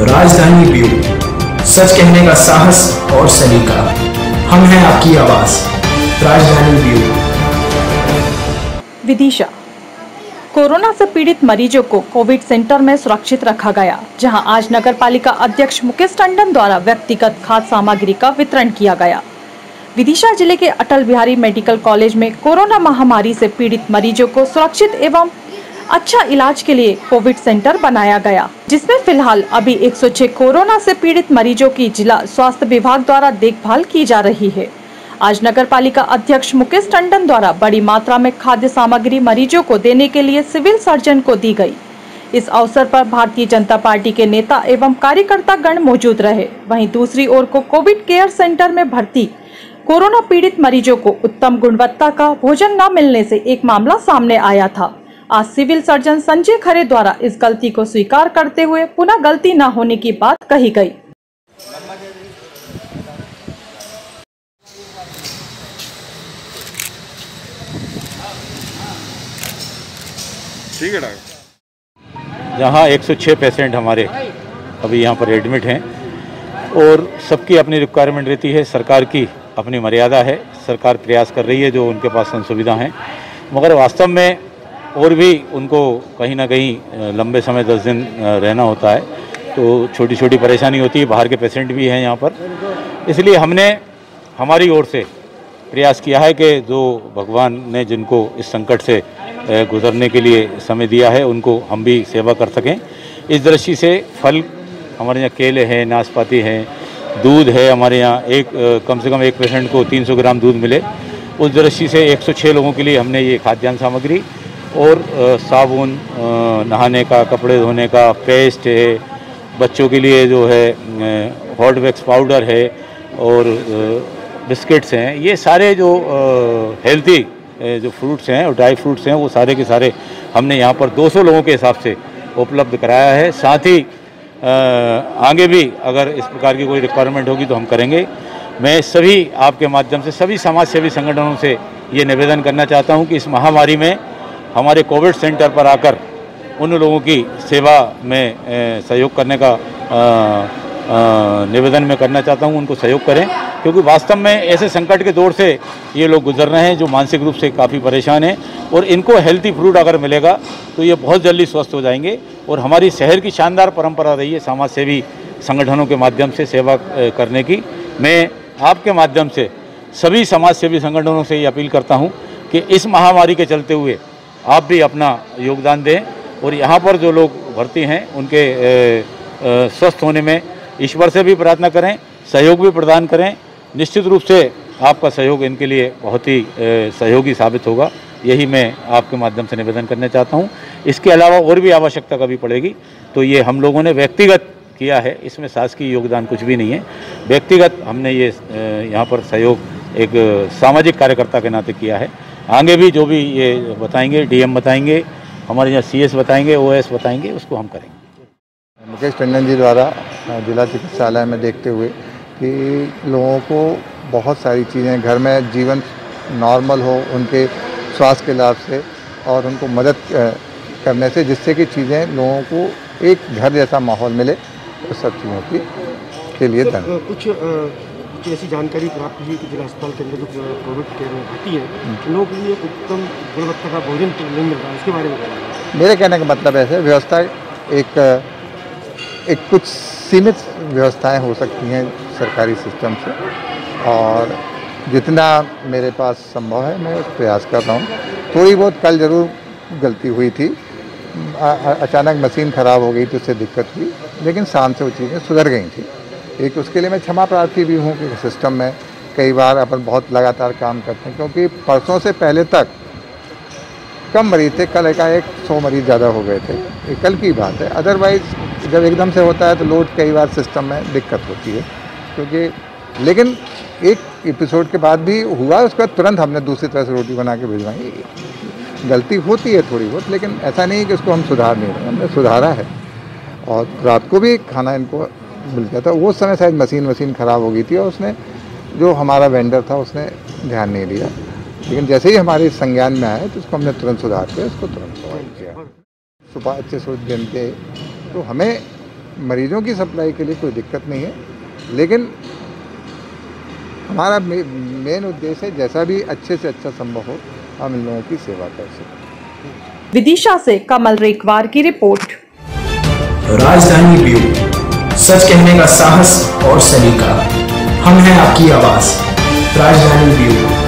राजधानी ब्यूरो सच कहने का साहस और सलीका। हम हैं आपकी आवाज़, राजधानी ब्यूरो विदिशा। कोरोना से पीड़ित मरीजों को कोविड सेंटर में सुरक्षित रखा गया, जहाँ आज नगर पालिका अध्यक्ष मुकेश टंडन द्वारा व्यक्तिगत खाद्य सामग्री का वितरण किया गया। विदिशा ज़िले के अटल बिहारी मेडिकल कॉलेज में कोरोना महामारी से पीड़ित मरीजों को सुरक्षित एवं अच्छा इलाज के लिए कोविड सेंटर बनाया गया, जिसमें फ़िलहाल अभी 106 कोरोना से पीड़ित मरीजों की जिला स्वास्थ्य विभाग द्वारा देखभाल की जा रही है। आज नगर पालिका अध्यक्ष मुकेश टंडन द्वारा बड़ी मात्रा में खाद्य सामग्री मरीजों को देने के लिए सिविल सर्जन को दी गई। इस अवसर पर भारतीय जनता पार्टी के नेता एवं कार्यकर्ता गण मौजूद रहे। वहीं दूसरी ओर को कोविड केयर सेंटर में भर्ती कोरोना पीड़ित मरीजों को उत्तम गुणवत्ता का भोजन न मिलने से एक मामला सामने आया था। आज सिविल सर्जन संजय खरे द्वारा इस गलती को स्वीकार करते हुए पुनः गलती न होने की बात कही गई। ठीक है डॉक्टर। जहाँ 106 पेशेंट हमारे अभी यहाँ पर एडमिट हैं और सबकी अपनी रिक्वायरमेंट रहती है सरकार की अपनी मर्यादा है सरकार प्रयास कर रही है जो उनके पास सुविधा हैं। मगर वास्तव में और भी उनको कहीं ना कहीं लंबे समय दस दिन रहना होता है तो छोटी छोटी परेशानी होती है, बाहर के पेशेंट भी हैं यहाँ पर। इसलिए हमने हमारी ओर से प्रयास किया है कि जो भगवान ने जिनको इस संकट से गुजरने के लिए समय दिया है, उनको हम भी सेवा कर सकें। इस दृष्टि से फल हमारे यहाँ केले हैं, नाशपाती हैं, दूध है हमारे यहाँ। एक कम से कम एक पेशेंट को 300 ग्राम दूध मिले। उस दृष्टि से 106 लोगों के लिए हमने ये खाद्यान्न सामग्री और साबुन नहाने का, कपड़े धोने का पेस्ट है, बच्चों के लिए जो है हॉट वैक्स पाउडर है और बिस्किट्स हैं। ये सारे जो हेल्थी जो फ्रूट्स हैं और ड्राई फ्रूट्स हैं, वो सारे के सारे हमने यहाँ पर 200 लोगों के हिसाब से उपलब्ध कराया है। साथ ही आगे भी अगर इस प्रकार की कोई रिक्वायरमेंट होगी तो हम करेंगे। मैं सभी आपके माध्यम से, सभी समाज सेवी संगठनों से ये निवेदन करना चाहता हूँ कि इस महामारी में हमारे कोविड सेंटर पर आकर उन लोगों की सेवा में सहयोग करने का निवेदन मैं करना चाहता हूँ, उनको सहयोग करें। क्योंकि वास्तव में ऐसे संकट के दौर से ये लोग गुजर रहे हैं, जो मानसिक रूप से काफ़ी परेशान हैं। और इनको हेल्थी फ्रूट अगर मिलेगा तो ये बहुत जल्दी स्वस्थ हो जाएँगे। और हमारी शहर की शानदार परंपरा रही है समाज सेवी संगठनों के माध्यम से सेवा करने की। मैं आपके माध्यम से सभी समाज सेवी संगठनों से ये अपील करता हूँ कि इस महामारी के चलते हुए आप भी अपना योगदान दें और यहाँ पर जो लोग भर्ती हैं, उनके स्वस्थ होने में ईश्वर से भी प्रार्थना करें, सहयोग भी प्रदान करें। निश्चित रूप से आपका सहयोग इनके लिए बहुत ही सहयोगी साबित होगा। यही मैं आपके माध्यम से निवेदन करना चाहता हूँ। इसके अलावा और भी आवश्यकता कभी पड़ेगी तो ये हम लोगों ने व्यक्तिगत किया है, इसमें शासकीय योगदान कुछ भी नहीं है। व्यक्तिगत हमने ये यहाँ पर सहयोग एक सामाजिक कार्यकर्ता के नाते किया है। आगे भी जो भी ये बताएँगे डीएम बताएँगे हमारे यहाँ सीएस बताएँगे ओएस बताएँगे उसको हम करेंगे। मुकेश टंडन जी द्वारा जिला चिकित्सालय में देखते हुए कि लोगों को बहुत सारी चीज़ें घर में जीवन नॉर्मल हो उनके स्वास्थ्य के लाभ से और उनको मदद करने से जिससे कि चीज़ें लोगों को एक घर जैसा माहौल मिले उस सब चीज़ों की के लिए तो, धन्यवाद। कुछ अ, ऐसी जानकारी प्राप्त हुई कि जिला अस्पताल के अंदर जो कोविड केयर में भर्ती है उन लोगों के लिए उत्तम गुणवत्ता का भोजन तो नहीं मिल रहा है। इसके बारे में मेरे कहने का मतलब ऐसे व्यवस्था एक एक कुछ सीमित व्यवस्थाएँ हो सकती हैं सरकारी सिस्टम से और जितना मेरे पास संभव है मैं प्रयास कर रहा हूँ। थोड़ी बहुत कल ज़रूर गलती हुई थी। अचानक मशीन ख़राब हो गई तो उससे दिक्कत हुई लेकिन शाम से वो चीज़ें सुधर गई थी। एक उसके लिए मैं क्षमा प्रार्थी भी हूँ कि सिस्टम में कई बार अपन बहुत लगातार काम करते हैं, क्योंकि परसों से पहले तक कम मरीज़ थे, कल एकाएक सौ मरीज़ ज़्यादा हो गए थे। ये कल की बात है। अदरवाइज़ जब एकदम से होता है तो लोड कई बार सिस्टम में दिक्कत होती है। क्योंकि लेकिन एक एपिसोड के बाद भी हुआ, उसके बाद तुरंत हमने दूसरी तरह से रोटी बना के भिजवाई। गलती होती है थोड़ी बहुत, लेकिन ऐसा नहीं कि उसको हम सुधार नहीं रहे, हमने सुधारा है। और रात को भी खाना इनको मिल गया था। वो समय शायद मशीन वशीन ख़राब हो गई थी और उसने जो हमारा वेंडर था उसने ध्यान नहीं दिया। लेकिन जैसे ही हमारे संज्ञान में आया तो उसको हमने तुरंत सुधार के उसको तुरंत प्रोवाइड किया। सुबह अच्छे से दिन के तो हमें मरीजों की सप्लाई के लिए कोई दिक्कत नहीं है। लेकिन हमारा मेन उद्देश्य है जैसा भी अच्छे से अच्छा संभव हो हम इन लोगों की सेवा कर सकें। विदिशा से कमल रेखवार की रिपोर्ट। राजधानी ब्यूरो। सच कहने का साहस और सलीका। हम हैं आपकी आवाज़। राजधानी ब्यूरो